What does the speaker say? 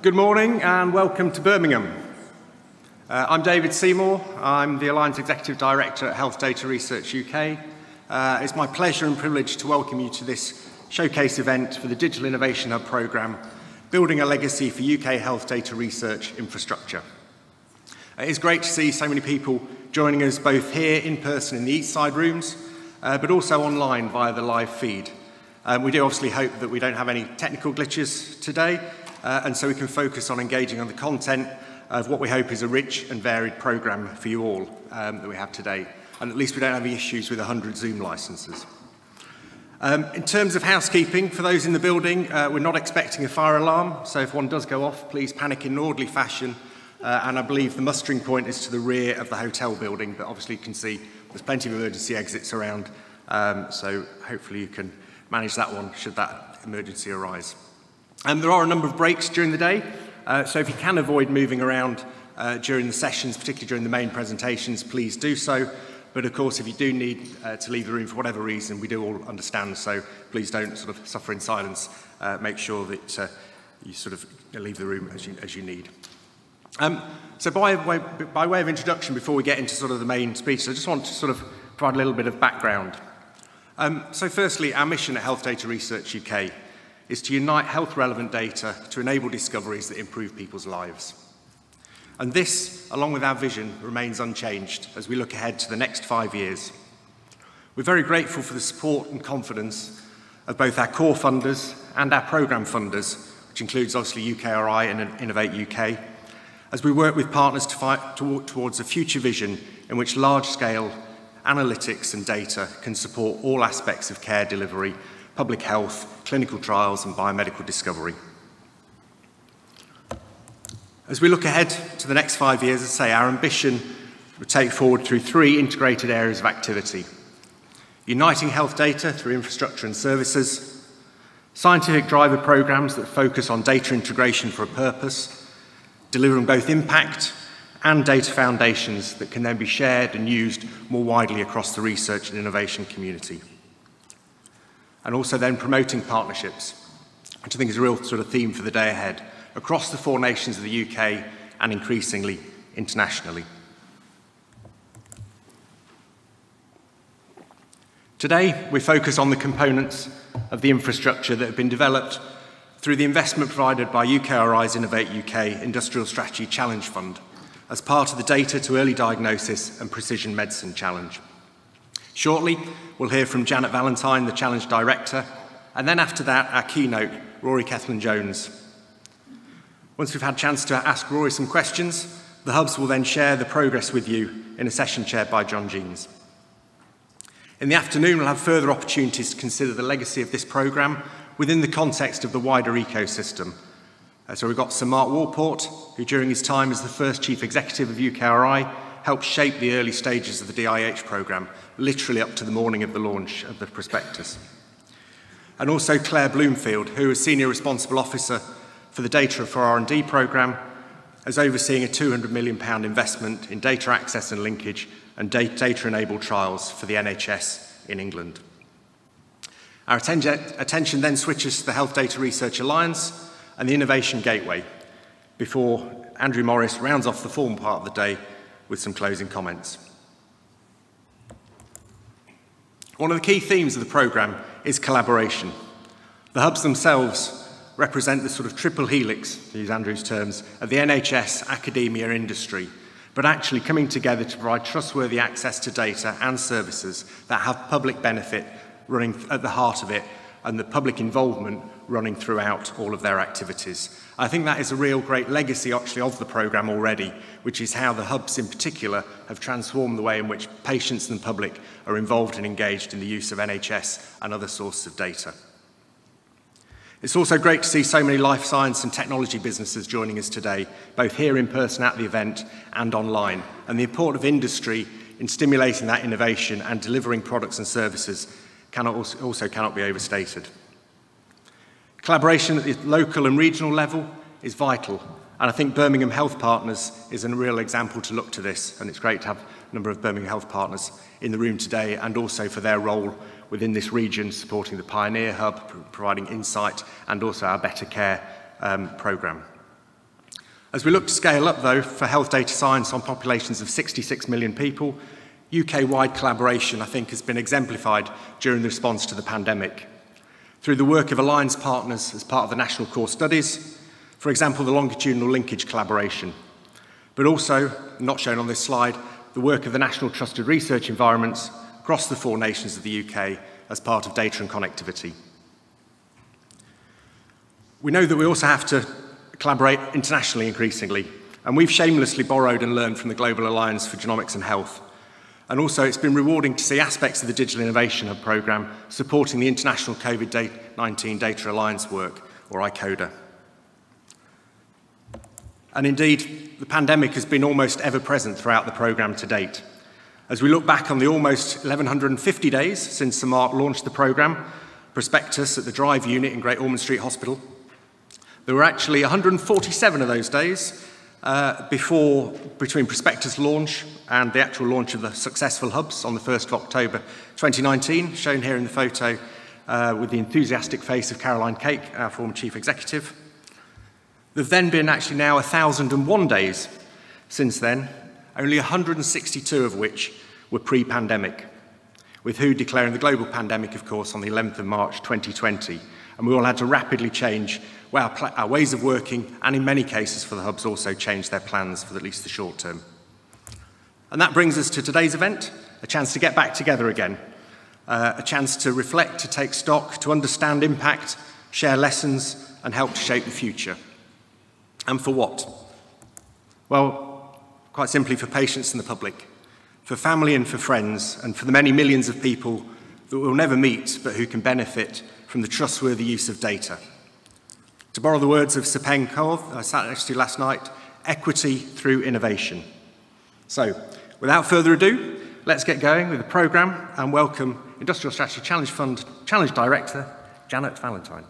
Good morning and welcome to Birmingham. Uh, I'm David Seymour. I'm the Alliance Executive Director at Health Data Research UK. Uh, it's my pleasure and privilege to welcome you to this showcase event for the Digital Innovation Hub programme, Building a Legacy for UK Health Data Research Infrastructure. Uh, it's great to see so many people joining us both here in person in the East Side rooms, uh, but also online via the live feed. Um, we do obviously hope that we don't have any technical glitches today, uh, and so we can focus on engaging on the content of what we hope is a rich and varied programme for you all um, that we have today. And at least we don't have any issues with 100 Zoom licenses. Um, in terms of housekeeping, for those in the building, uh, we're not expecting a fire alarm, so if one does go off, please panic in an orderly fashion. Uh, and I believe the mustering point is to the rear of the hotel building, but obviously you can see there's plenty of emergency exits around, um, so hopefully you can manage that one should that emergency arise. And there are a number of breaks during the day, uh, so if you can avoid moving around uh, during the sessions, particularly during the main presentations, please do so. But of course, if you do need uh, to leave the room for whatever reason, we do all understand, so please don't sort of suffer in silence. Uh, make sure that uh, you sort of leave the room as you, as you need. Um, so by way, by way of introduction, before we get into sort of the main speech, I just want to sort of provide a little bit of background. Um, so firstly, our mission at Health Data Research UK is to unite health-relevant data to enable discoveries that improve people's lives. And this, along with our vision, remains unchanged as we look ahead to the next five years. We're very grateful for the support and confidence of both our core funders and our programme funders, which includes obviously UKRI and Innovate UK, as we work with partners to, fight, to towards a future vision in which large-scale analytics and data can support all aspects of care delivery, public health, clinical trials and biomedical discovery. As we look ahead to the next five years, I say, our ambition will take forward through three integrated areas of activity. Uniting health data through infrastructure and services, scientific driver programs that focus on data integration for a purpose, delivering both impact and data foundations that can then be shared and used more widely across the research and innovation community. And also then promoting partnerships, which I think is a real sort of theme for the day ahead, across the four nations of the UK and increasingly internationally. Today, we focus on the components of the infrastructure that have been developed through the investment provided by UKRI's Innovate UK Industrial Strategy Challenge Fund as part of the Data to Early Diagnosis and Precision Medicine Challenge. Shortly, we'll hear from Janet Valentine, the Challenge Director, and then after that, our keynote, Rory Cellan-Jones. Once we've had a chance to ask Rory some questions, the hubs will then share the progress with you in a session chaired by John Jeans. In the afternoon, we'll have further opportunities to consider the legacy of this programme within the context of the wider ecosystem uh, so we've got Sir Mark Walport, who during his time as the first chief executive of UKRI helped shape the early stages of the DIH programme, literally up to the morning of the launch of the prospectus. And also Claire Bloomfield, who is Senior Responsible Officer for the Data for R&D programme, as overseeing a £200 million investment in data access and linkage and data-enabled trials for the NHS in England. Our attention then switches to the Health Data Research Alliance, and the Innovation Gateway before Andrew Morris rounds off the formal part of the day with some closing comments. One of the key themes of the programme is collaboration. The hubs themselves represent the sort of triple helix, to use Andrew's terms, of the NHS, academia, industry, but actually coming together to provide trustworthy access to data and services that have public benefit running at the heart of it and the public involvement running throughout all of their activities. I think that is a real great legacy actually of the programme already, which is how the hubs in particular have transformed the way in which patients and the public are involved and engaged in the use of NHS and other sources of data. It's also great to see so many life science and technology businesses joining us today, both here in person at the event and online, and the importance of industry in stimulating that innovation and delivering products and services cannot also, also cannot be overstated. Collaboration at the local and regional level is vital, and I think Birmingham Health Partners is a real example to look to this, and it's great to have a number of Birmingham Health Partners in the room today, and also for their role within this region, supporting the Pioneer Hub, providing insight, and also our Better Care um, programme. As we look to scale up, though, for health data science on populations of 66 million people, UK-wide collaboration, I think, has been exemplified during the response to the pandemic. Through the work of Alliance partners as part of the National Core Studies, for example, the longitudinal linkage collaboration, but also, not shown on this slide, the work of the National Trusted Research Environments across the four nations of the UK as part of data and connectivity. We know that we also have to collaborate internationally increasingly, and we've shamelessly borrowed and learned from the Global Alliance for Genomics and Health. And also, it's been rewarding to see aspects of the Digital Innovation Hub programme supporting the International COVID-19 Data Alliance work, or ICODA. And indeed, the pandemic has been almost ever present throughout the programme to date. As we look back on the almost 1,150 days since Mark launched the programme, prospectus at the Drive unit in Great Ormond Street Hospital, there were actually 147 of those days uh, before, between prospectus launch and the actual launch of the successful hubs on the 1st of October 2019, shown here in the photo uh, with the enthusiastic face of Caroline Cake, our former chief executive. There have then been actually now 1,001 days since then, only 162 of which were pre-pandemic, with WHO declaring the global pandemic, of course, on the 11th of March 2020. And we all had to rapidly change well, our ways of working, and in many cases for the hubs also changed their plans for at least the short term. And that brings us to today's event, a chance to get back together again, uh, a chance to reflect, to take stock, to understand impact, share lessons, and help to shape the future. And for what? Well, quite simply for patients and the public, for family and for friends, and for the many millions of people that we'll never meet but who can benefit from the trustworthy use of data. To borrow the words of Sir Peng I sat next to last night, equity through innovation. So, without further ado, let's get going with the programme and welcome Industrial Strategy Challenge Fund Challenge Director, Janet Valentine.